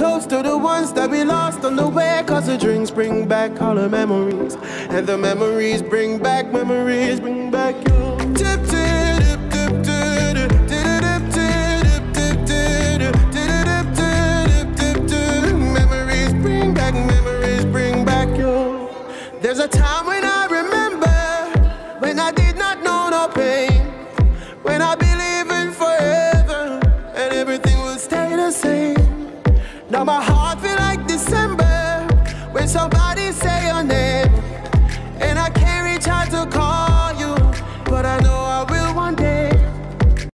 toast to the ones that we lost on the way. Cause the drinks bring back all the memories. And the memories bring back memories, bring back you. Tip, tip. There's a time when I remember when I did not know no pain, when I believed in forever and everything will stay the same. Now my heart feel like December when somebody say your name, and I can't reach out to call you, but I know.